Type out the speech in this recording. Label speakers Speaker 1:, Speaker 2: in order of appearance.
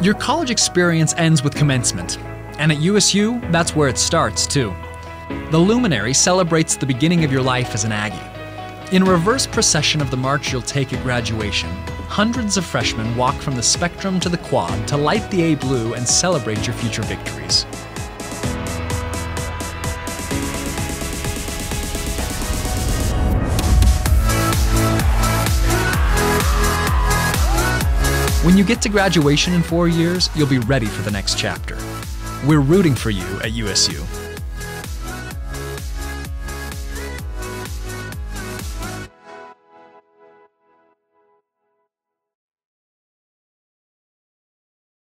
Speaker 1: Your college experience ends with commencement, and at USU, that's where it starts, too. The Luminary celebrates the beginning of your life as an Aggie. In reverse procession of the march you'll take at graduation, hundreds of freshmen walk from the spectrum to the quad to light the A blue and celebrate your future victories. When you get to graduation in four years, you'll be ready for the next chapter. We're rooting for you at USU.